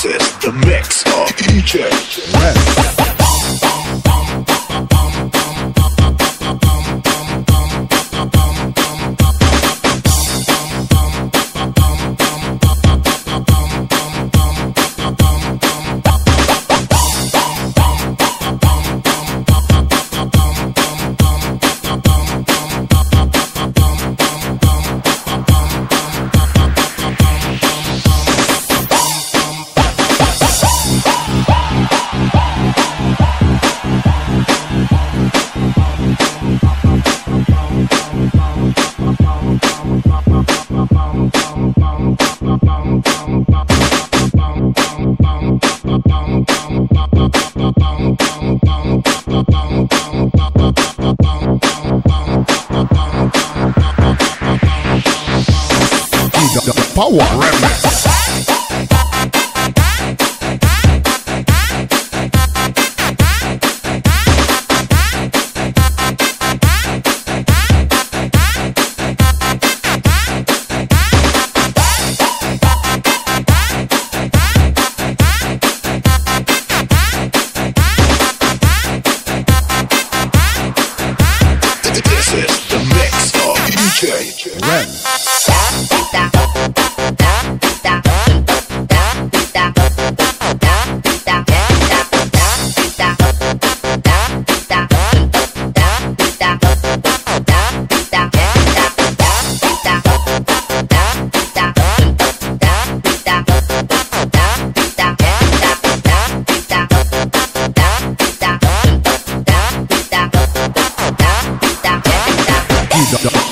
This is the mix of DJ West. Power Remix. This is the mix of DJ Renz.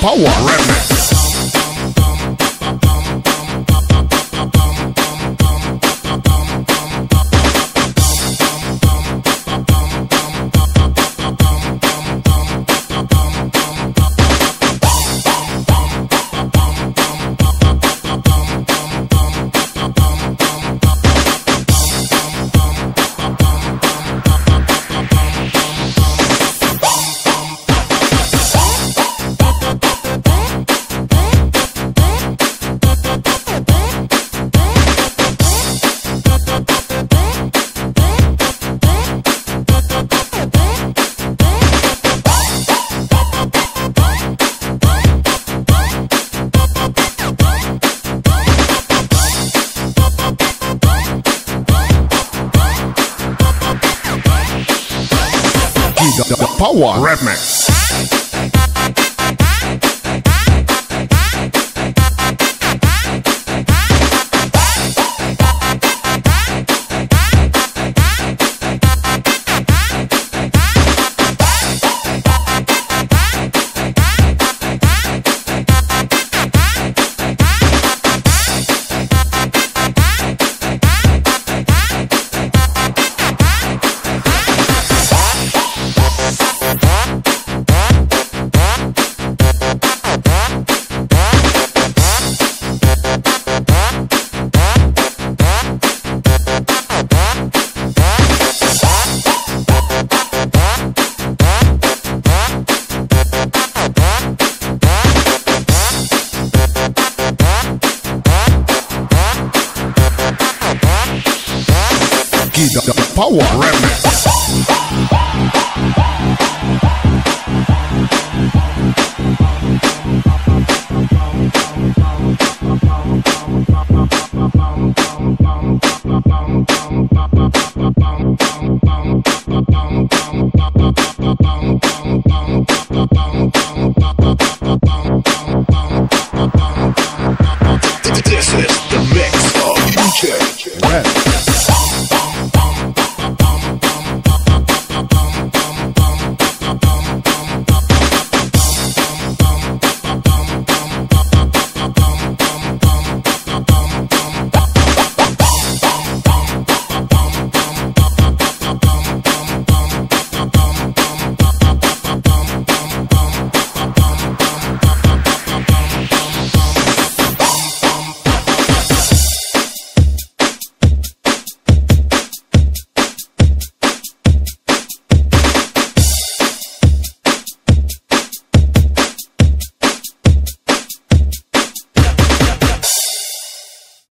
Power Remix. The Power Remix. Power This is the mix of DJ Red.